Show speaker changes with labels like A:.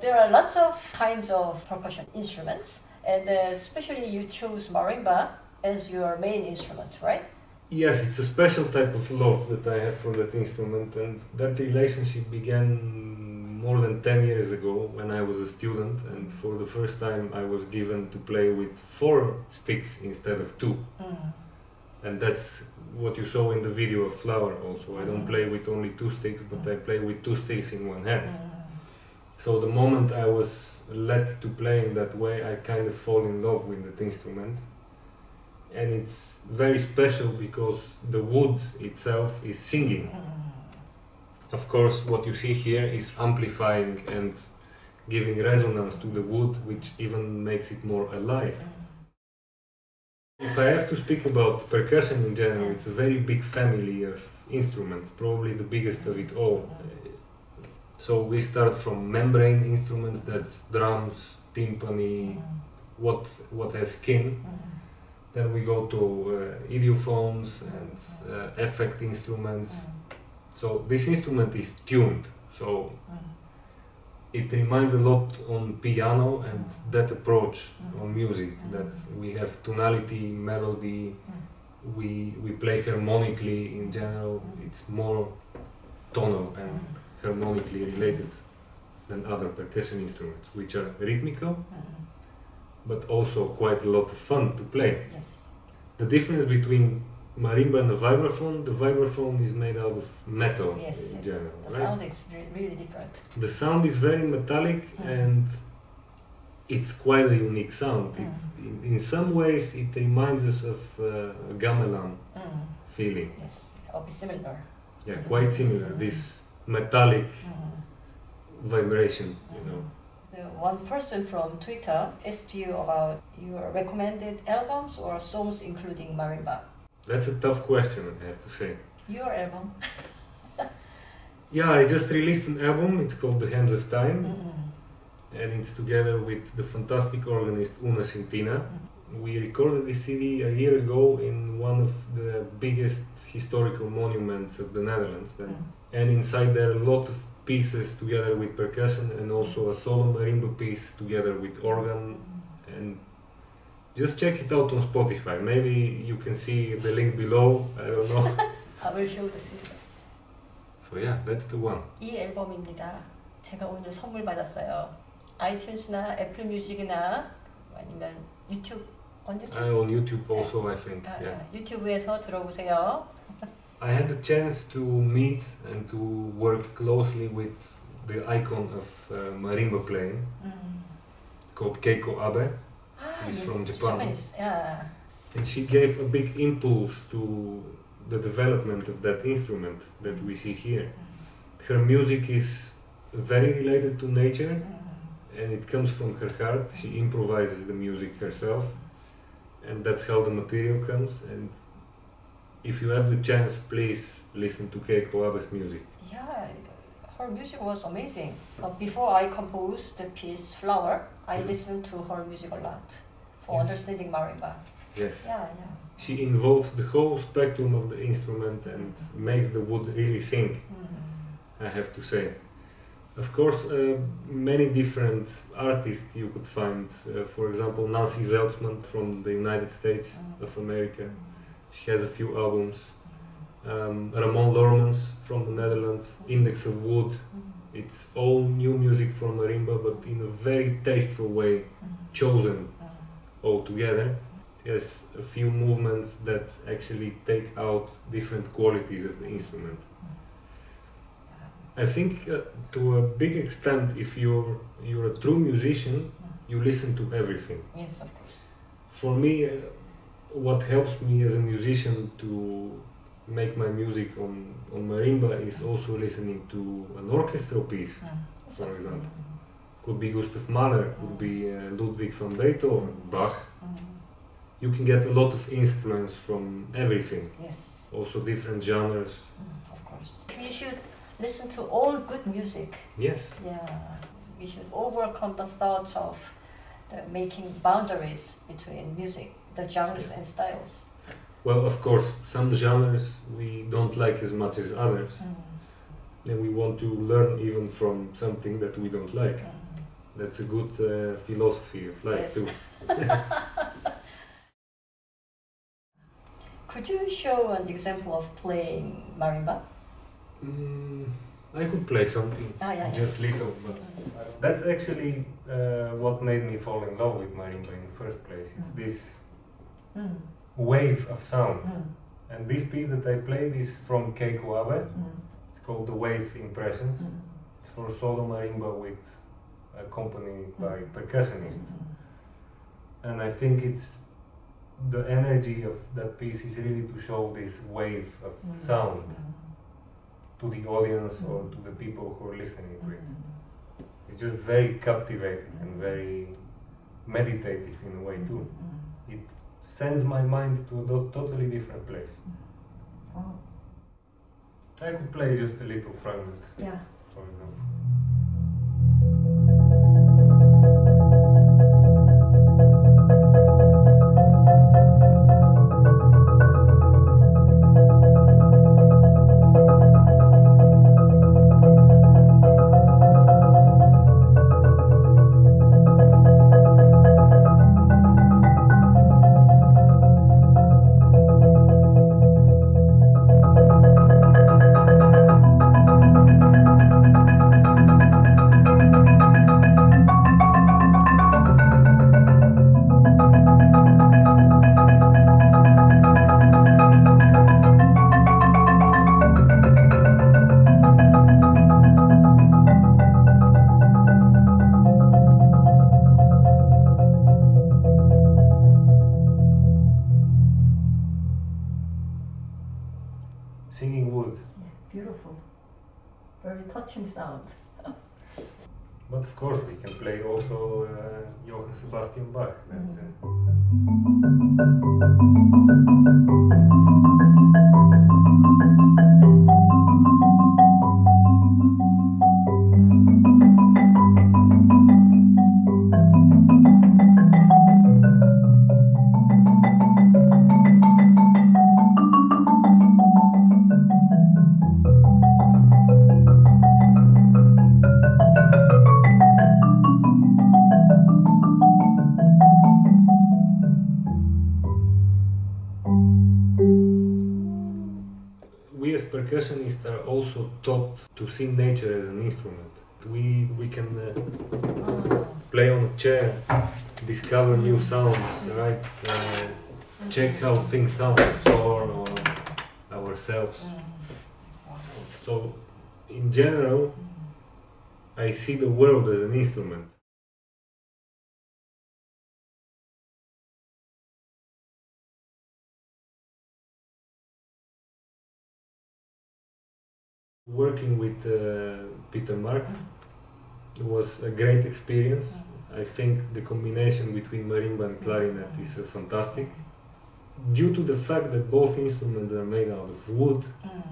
A: There are lots of kinds of percussion instruments, and especially you chose marimba as your main instrument, right?
B: Yes, it's a special type of love that I have for that instrument, and that relationship began more than 10 years ago when I was a student, and for the first time I was given to play with four sticks instead of two.
A: Mm.
B: And that's what you saw in the video of Flower also. I don't
A: Mhm.
B: play with only two sticks, but I play with two sticks in one hand.
A: Mm.
B: So the moment I was led to play in that way, I kind of fall in love with that instrument. And it's very special because the wood itself is singing. Of course, what you see here is amplifying and giving resonance to the wood, which even makes it more alive. If I have to speak about percussion in general, it's a very big family of instruments, probably the biggest of it all. So we start from membrane instruments, that's drums, timpani,
A: Mm.
B: what what has skin.
A: Mm.
B: Then we go to uh, idiophones and uh, effect instruments.
A: Mm.
B: So this instrument is tuned. So it reminds a lot on piano and that approach on music that we have tonality, melody, we we play harmonically in general. It's more tonal and. Harmonically related than other percussion instruments, which are rhythmical
A: Mm.
B: but also quite a lot of fun to play.
A: Yes.
B: The difference between marimba and the vibraphone, the vibraphone is made out of metal
A: Yes.
B: in
A: yes.
B: general,
A: The
B: right?
A: sound is re- really different.
B: The sound is very metallic
A: Mm.
B: and it's quite a unique sound. It,
A: Mm.
B: in, in some ways, it reminds us of uh, a gamelan
A: Mm.
B: feeling.
A: Yes. Or similar.
B: Yeah, quite similar. This metallic
A: Mm.
B: vibration, you know.
A: The one person from Twitter asked you about your recommended albums or songs including marimba.
B: That's a tough question, I have to say.
A: Your album.
B: Yeah, I just released an album. It's called The Hands of Time.
A: Mm.
B: and it's together with the fantastic organist Una Sintina We recorded this CD a year ago in one of the biggest historical monuments of the Netherlands,
A: Mm.
B: and, and inside there are a lot of pieces together with percussion and also a solo marimba piece together with organ and just check it out on Spotify. Maybe you can see the link below. I don't know.
A: I will show the CD.
B: so yeah, that's the one.
A: 이 앨범입니다. 제가 오늘 선물 받았어요. 아이튠스나 애플 뮤직이나 아니면 유튜브 on
B: Uh,
A: YouTube?
B: on YouTube also, I think.
A: 아,
B: Yeah.
A: 아, 유튜브에서 들어보세요.
B: I had the chance to meet and to work closely with the icon of uh, marimba playing
A: 음.
B: called Keiko Abe,
A: 아,
B: She's
A: yes,
B: from Japan.
A: Japanese. Yeah.
B: and she gave a big impulse to the development of that instrument that we see here. Her music is very related to nature
A: 음.
B: and it comes from her heart. She improvises the music herself, and that's how the material comes. And if you have the chance, please listen to Keiko Abe's music.
A: Yeah, her music was amazing. But before I composed the piece Flower, I listened to her music a lot for
B: Yes.
A: understanding marimba.
B: Yes.
A: Yeah, yeah.
B: She involves the whole spectrum of the instrument and makes the wood really sing,
A: Mm.
B: I have to say. Of course, uh, many different artists you could find. Uh, for example, Nancy Zeltsman from the United States of America. She has a few albums. Um, Ramon Lormans from the Netherlands, Index of Wood. It's all new music from marimba, but in a very tasteful way, chosen
A: Mm.
B: all together. It has a few movements that actually take out different qualities of the instrument. I think uh, to a big extent, if you're you're a true musician, you listen to everything.
A: Yes, of course.
B: For me, uh, what helps me as a musician to make my music on, on marimba is also listening to an orchestral piece.
A: Mm. Yes,
B: For example.
A: Mm.
B: Could be Gustav Mahler, could be uh, Ludwig van Beethoven, Bach.
A: Mm.
B: You can get a lot of influence from everything,
A: Yes,
B: also different genres.
A: mm, of course. We should listen to all good music.
B: Yes,
A: Yeah, we should overcome the thoughts of the making boundaries between music, the genres
B: Yeah.
A: and styles.
B: well, of course, some genres we don't like as much as others,
A: Mm.
B: and we want to learn even from something that we don't like.
A: Mm.
B: That's a good uh, philosophy of life
A: Yes.
B: too.
A: Could you show an example of playing marimba?
B: Mm, I could play something,
A: Ah, yeah, yeah.
B: just little, but that's actually uh, what made me fall in love with marimba in the first place. It's
A: Mm.
B: this
A: Mm,
B: wave of sound.
A: mm,
B: And this piece that I played is from Keiko Abe.
A: mm,
B: It's called The Wave Impressions.
A: mm,
B: It's for solo marimba with accompanied by percussionists.
A: mm,
B: And I think it's the energy of that piece is really to show this wave of sound to the audience or to the people who are listening to it.
A: mm,
B: It's just very captivating and very meditative in a way too.
A: mm.
B: It sends my mind to a totally different place.
A: Oh,
B: I could play just a little fragment,
A: yeah.
B: for example. Singing wood.
A: yeah. Beautiful. Very touching sound.
B: But of course, we can play also uh, Johann Sebastian Bach. That's, uh, we as percussionists are also taught to see nature as an instrument. We, we can uh,
A: Oh.
B: play on a chair, discover new sounds, right? Uh, check how things sound on the floor or ourselves.
A: Mm.
B: So, in general, I see the world as an instrument. Working with uh, Peter Mark was a great experience. I think the combination between marimba and clarinet is uh, fantastic. Due to the fact that both instruments are made out of wood,
A: Mm.